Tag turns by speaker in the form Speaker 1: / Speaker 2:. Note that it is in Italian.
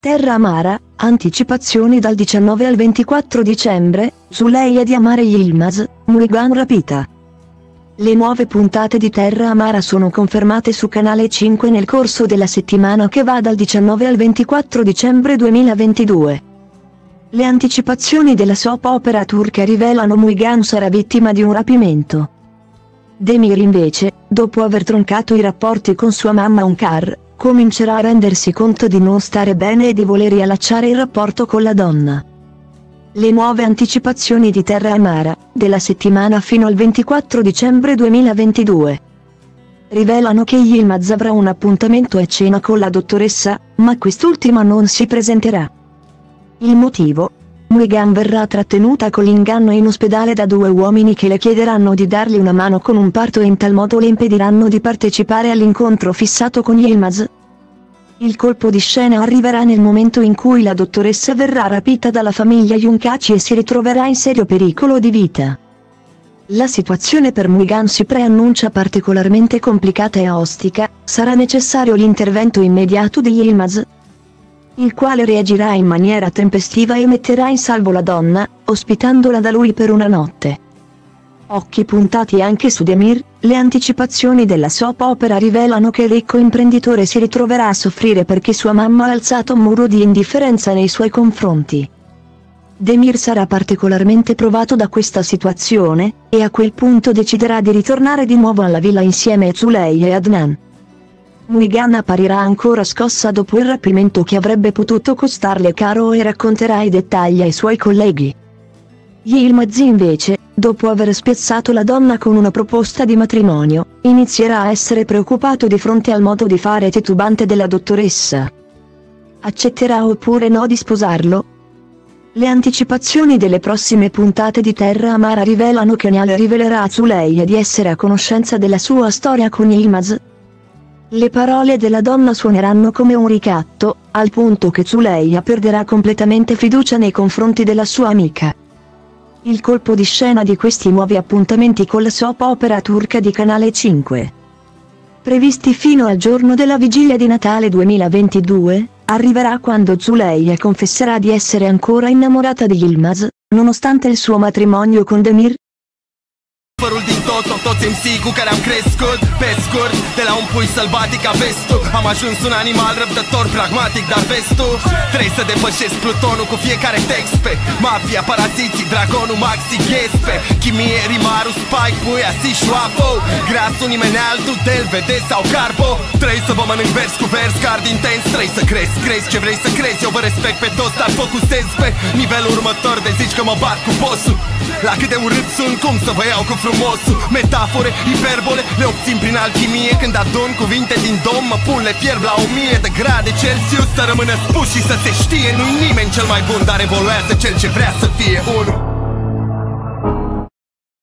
Speaker 1: Terra Amara, anticipazioni dal 19 al 24 dicembre, Zuleia di Amare Yilmaz, Muigan rapita. Le nuove puntate di Terra Amara sono confermate su Canale 5 nel corso della settimana che va dal 19 al 24 dicembre 2022. Le anticipazioni della soap opera turca rivelano Muigan sarà vittima di un rapimento. Demir invece, dopo aver troncato i rapporti con sua mamma Unkar, comincerà a rendersi conto di non stare bene e di voler riallacciare il rapporto con la donna. Le nuove anticipazioni di Terra Amara, della settimana fino al 24 dicembre 2022, rivelano che Yilmaz avrà un appuntamento a cena con la dottoressa, ma quest'ultima non si presenterà. Il motivo? Muigan verrà trattenuta con l'inganno in ospedale da due uomini che le chiederanno di dargli una mano con un parto e in tal modo le impediranno di partecipare all'incontro fissato con Yilmaz. Il colpo di scena arriverà nel momento in cui la dottoressa verrà rapita dalla famiglia Yunkachi e si ritroverà in serio pericolo di vita. La situazione per Muigan si preannuncia particolarmente complicata e ostica, sarà necessario l'intervento immediato di Yilmaz, il quale reagirà in maniera tempestiva e metterà in salvo la donna, ospitandola da lui per una notte. Occhi puntati anche su Demir, le anticipazioni della soap opera rivelano che il ricco imprenditore si ritroverà a soffrire perché sua mamma ha alzato un muro di indifferenza nei suoi confronti. Demir sarà particolarmente provato da questa situazione, e a quel punto deciderà di ritornare di nuovo alla villa insieme a Zulei e Adnan. Muigan apparirà ancora scossa dopo il rapimento che avrebbe potuto costarle caro e racconterà i dettagli ai suoi colleghi. Yilmaz invece, dopo aver spiazzato la donna con una proposta di matrimonio, inizierà a essere preoccupato di fronte al modo di fare titubante della dottoressa. Accetterà oppure no di sposarlo? Le anticipazioni delle prossime puntate di Terra Amara rivelano che Nial rivelerà a Zuleia di essere a conoscenza della sua storia con Yilmaz, le parole della donna suoneranno come un ricatto, al punto che Zuleia perderà completamente fiducia nei confronti della sua amica. Il colpo di scena di questi nuovi appuntamenti con la soap opera turca di Canale 5. Previsti fino al giorno della vigilia di Natale 2022, arriverà quando Zuleia confesserà di essere ancora innamorata di Yilmaz, nonostante il suo matrimonio con Demir,
Speaker 2: Părul din tot, tot toți MC cu care am crescut Pe scurt, de la un pui sălbatic a vestul Am ajuns un animal răbdător, pragmatic, dar vestul Trebuie să depășesc plutonul cu fiecare text pe Mafia, paraziții, dragonul, maxi, ghespe Chimie, rimarul, spike, puia, si, șoapo Grasul, nimeni altul, del, vede sau carbo. Trebuie să vă mănânc vers cu vers, card intens. Trebuie să crezi, crezi ce vrei să crezi. Eu vă respect pe toți, dar focusez pe nivelul următor De zici că mă bat cu bossul La cât de urât sunt, cum să vă iau cu frumosul Metafore, hiperbole, le obțin prin alchimie. Când adun cuvinte din dom, mă pun, le fierb la o mie de grade Celsius. Să rămână spus și să se știe Nu-i nimeni cel mai bun, dar evoluează cel ce vrea să fie unul